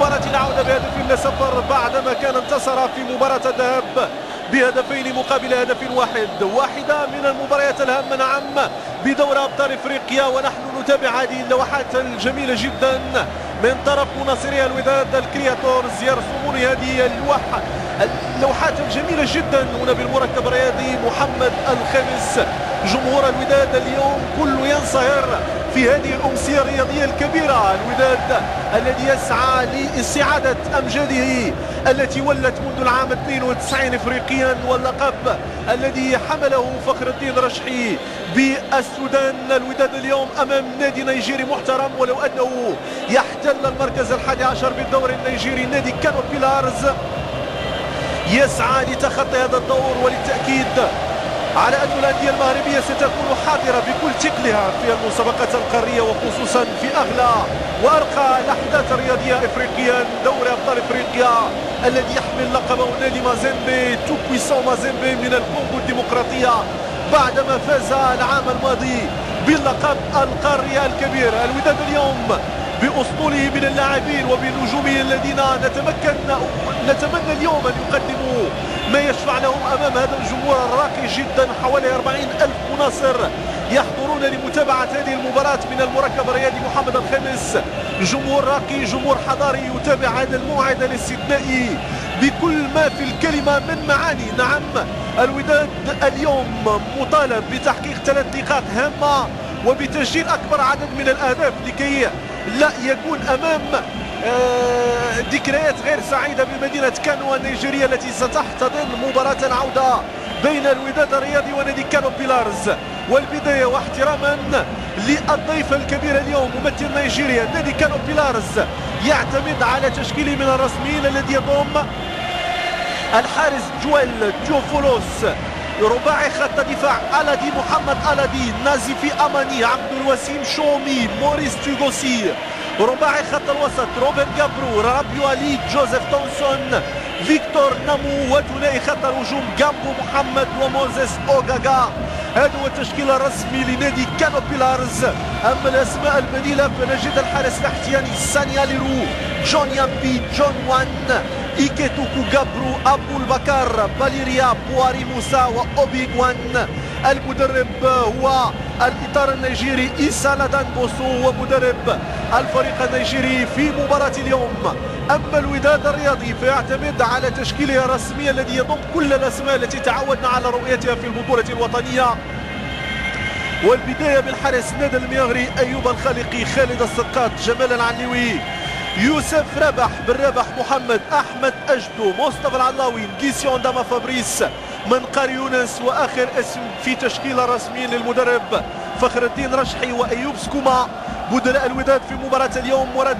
مباراة العودة بهدف لا صفر بعدما كان انتصر في مباراة الذهاب بهدفين مقابل هدف واحد. واحدة من المباريات الهامة نعم بدور أبطال إفريقيا ونحن نتابع هذه اللوحات الجميلة جدا من طرف مناصري الوداد الكرياتورز يرسمون هذه اللوحة اللوحات الجميلة جدا. هنا بالمركب الرياضي محمد الخامس جمهور الوداد اليوم كله ينصهر في هذه الأمسية الرياضية الكبيرة الوداد الذي يسعى لاستعادة أمجاده التي ولت منذ العام 92 إفريقيا واللقب الذي حمله فخر الدين رشحي بالسودان. الوداد اليوم أمام نادي نيجيري محترم ولو أنه يحتل المركز الحادي عشر بالدوري النيجيري نادي كانو بيلارز. يسعى لتخطي هذا الدور وللتأكيد على أن الأندية المغربية ستكون حاضرة بكل ثقلها في المسابقات القارية وخصوصا في أغلى وأرقى الأحداث الرياضية إفريقيا دوري أبطال إفريقيا الذي يحمل لقبه نادي مازيمبي تو بويسون مازيمبي من الكونغو الديمقراطية بعدما فاز العام الماضي باللقب القاري الكبير. الوداد اليوم بأسطوله من اللاعبين وبنجومه الذين نتمكن نتمنى اليوم أن يقدموا ما يشفع لهم أمام هذا الجمهور الراقي جدا. حوالي 40 ألف مناصر يحضرون لمتابعة هذه المباراة من المركب الرياضي محمد الخامس جمهور راقي جمهور حضاري يتابع هذا الموعد الاستثنائي بكل ما في الكلمة من معاني. نعم الوداد اليوم مطالب بتحقيق ثلاث نقاط هامة وبتسجيل أكبر عدد من الأهداف لكي لا يكون أمام آه، ذكريات غير سعيدة بمدينة كانو النيجيرية التي ستحتضن مباراة العودة بين الوداد الرياضي ونادي كانو بيلارز. والبداية واحتراما للضيف الكبير اليوم ممثل نيجيريا نادي كانو بيلارز. يعتمد على تشكيله من الرسميين الذي يضم الحارس جويل جوفولوس رباعي خط دفاع ألدي محمد ألدي نازفي أماني عبد الوسيم شومي موريس تيغوسي رباعي خط الوسط روبن جابرو رابيو علي جوزيف تونسون فيكتور نامو وثنائي خط الهجوم جامبو محمد وموزيس أوغاغا. هذا هو التشكيل الرسمي لنادي كانو بيلارز. أما الأسماء البديله فنجد الحارس الاحتياطي سانيا ليرو جون يامبي جون وان. إيكيتوكو جابرو أبو البكر باليريا بواري موسى وأوبيغوان المدرب هو الإطار النيجيري إيسا لادان بوسو ومدرب الفريق النيجيري في مباراة اليوم. أما الوداد الرياضي فيعتمد على تشكيله الرسمي الذي يضم كل الأسماء التي تعودنا على رؤيتها في البطولة الوطنية. والبداية بالحارس نادي المياغري أيوب الخالقي خالد السقاط جمال العليوي. يوسف ربح بن ربح محمد أحمد أجدو مصطفى العلاوي نقيسيون داما فابريس منقار يونس وآخر اسم في تشكيلة رسمية للمدرب فخر الدين رشحي وأيوب سكوما. بدلاء الوداد في مباراة اليوم ورد